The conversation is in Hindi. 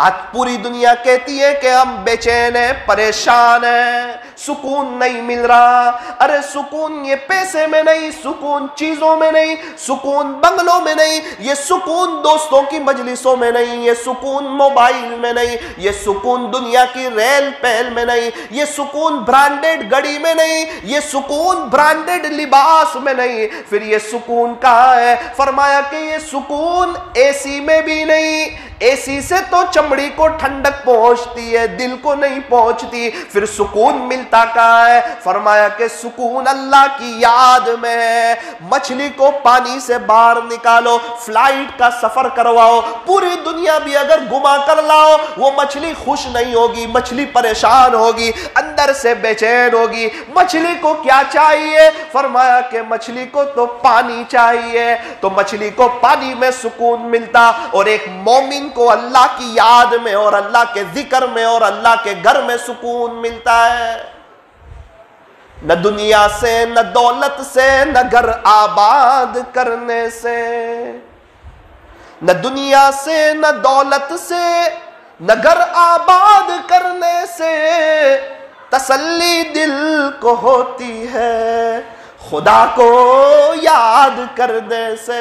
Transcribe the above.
आज पूरी दुनिया कहती है कि हम बेचैन है, परेशान है। सुकून नहीं मिल रहा। अरे सुकून ये पैसे में नहीं, सुकून चीज़ों में नहीं, सुकून बंगलों में नहीं, ये सुकून दोस्तों की मजलिसों में नहीं, ये सुकून मोबाइल में नहीं, ये सुकून दुनिया की रेल पहल में नहीं, ये सुकून ब्रांडेड गड़ी में नहीं, ये सुकून ब्रांडेड लिबास में नहीं। फिर ये सुकून कहा है? फरमाया कि ये सुकून एसी में भी नहीं एसी से तो चमड़ी को ठंडक पहुँचती है, दिल को नहीं पहुँचती, फिर सुकून मिलता कहा है? फरमाया कि सुकून अल्लाह की याद में है। मछली को पानी से बाहर निकालो, फ़्लाइट का सफ़र करवाओ, पूरी दुनिया भी अगर घुमा कर लाओ, वो मछली खुश नहीं होगी, मछली परेशान होगी, अंदर से बेचैन होगी। मछली को क्या चाहिए? फरमाया कि मछली को तो पानी चाहिए। तो मछली को पानी में सुकून मिलता और एक मोमिन को अल्लाह की याद में और अल्लाह के ज़िक्र में और अल्लाह के घर में सुकून मिलता है। न दुनिया से, न दौलत से, न घर आबाद करने से। न दुनिया से, न दौलत से, न घर आबाद करने से तसल्ली दिल को होती है, खुदा को याद करने से।